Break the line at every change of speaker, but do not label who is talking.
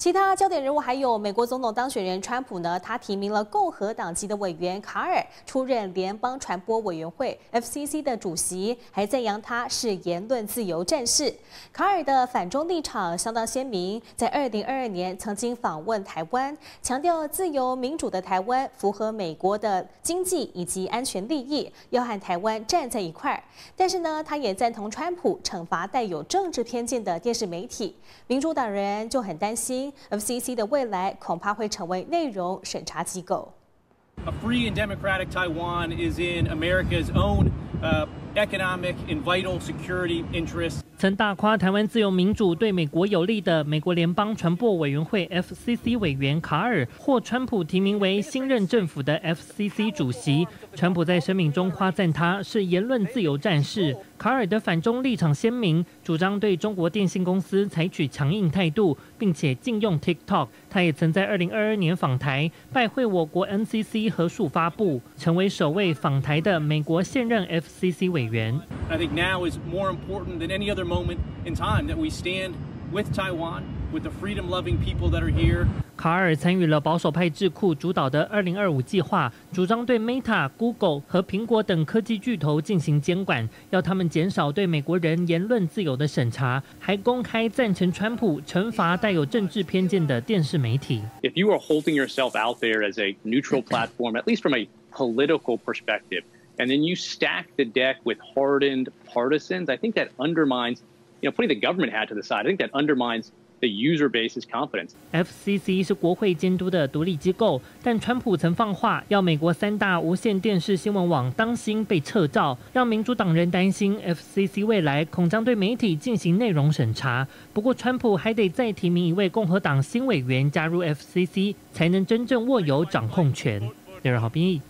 其他焦点人物还有美国总统当选人川普呢，他提名了共和党籍的委员卡尔出任联邦传播委员会 FCC 的主席，还赞扬他是言论自由战士。卡尔的反中立场相当鲜明，在2022年曾经访问台湾，强调自由民主的台湾符合美国的经济以及安全利益，要和台湾站在一块儿。但是呢，他也赞同川普惩罚带有政治偏见的电视媒体。民主党人就很担心。FCC 的未来恐怕会成为内容审查机构。
A free and democratic Taiwan is in America's own uh, economic and vital security interests.
曾大夸台湾自由民主对美国有利的美国联邦传播委员会 FCC 委员卡尔，获川普提名为新任政府的 FCC 主席。川普在声明中夸赞他是言论自由战士。卡尔的反中立场鲜明，主张对中国电信公司采取强硬态度，并且禁用 TikTok。他也曾在2022年访台，拜会我国 NCC 合数发布，成为首位访台的美国现任 FCC 委员。
I think now is more important than any other moment in time that we stand with Taiwan, with the freedom-loving people that are here.
卡尔参与了保守派智库主导的2025计划，主张对 Meta、Google 和苹果等科技巨头进行监管，要他们减少对美国人言论自由的审查，还公开赞成川普惩罚带有政治偏见的电视媒体。
If you are holding yourself out there as a neutral platform, at least from a political perspective, and then you stack the deck with hardened partisans, I think that undermines, you know, putting the government hat to the side. I think that undermines the user base's confidence.
FCC 是国会监督的独立机构，但川普曾放话要美国三大无线电视新闻网当心被撤照，让民主党人担心 FCC 未来恐将对媒体进行内容审查。不过，川普还得再提名一位共和党新委员加入 FCC，才能真正握有掌控权。六号编译。